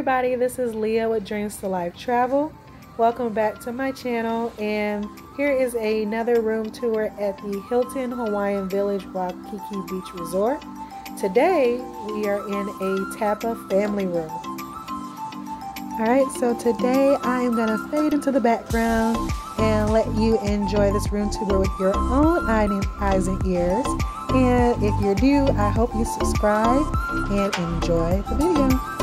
everybody, this is Leah with Dreams to Life Travel. Welcome back to my channel and here is another room tour at the Hilton Hawaiian Village Waikiki Beach Resort. Today we are in a Tapa family room. Alright, so today I am going to fade into the background and let you enjoy this room tour with your own eyes and ears. And if you're new, I hope you subscribe and enjoy the video.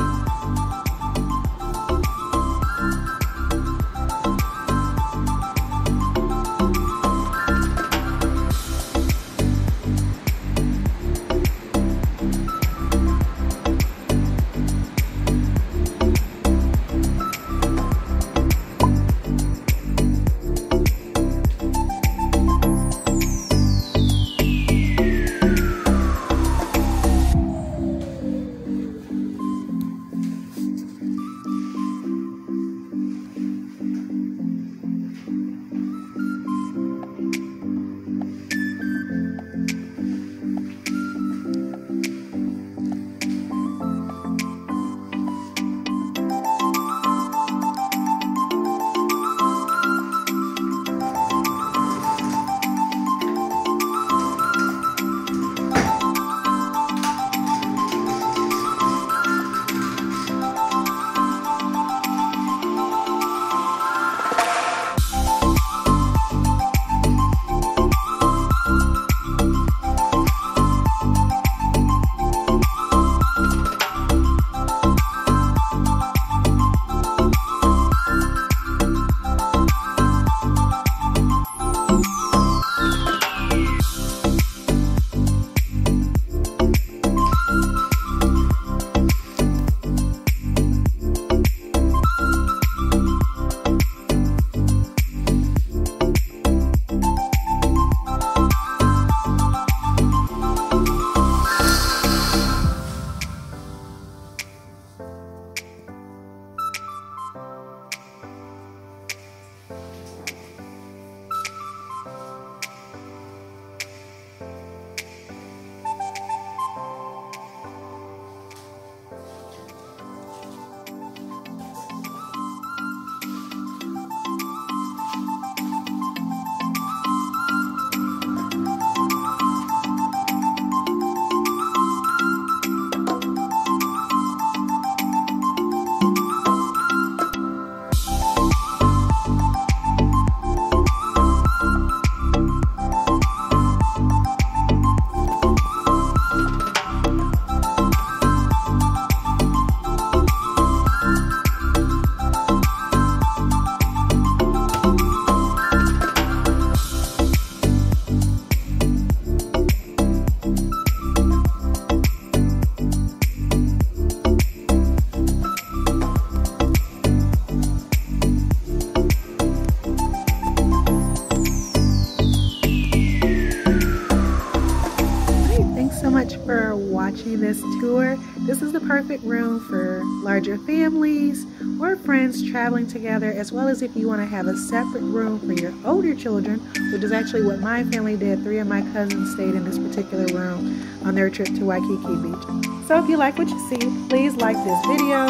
Watching this tour. This is the perfect room for larger families or friends traveling together, as well as if you want to have a separate room for your older children, which is actually what my family did. Three of my cousins stayed in this particular room on their trip to Waikiki Beach. So if you like what you see, please like this video,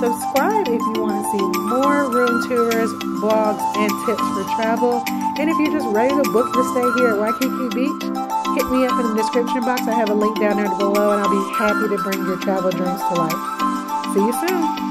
subscribe if you want to see more room tours, vlogs, and tips for travel. And if you're just ready to book your stay here at Waikiki Beach, hit me up in the description box. I have a link down there below, and I'll be happy to bring your travel dreams to life. See you soon.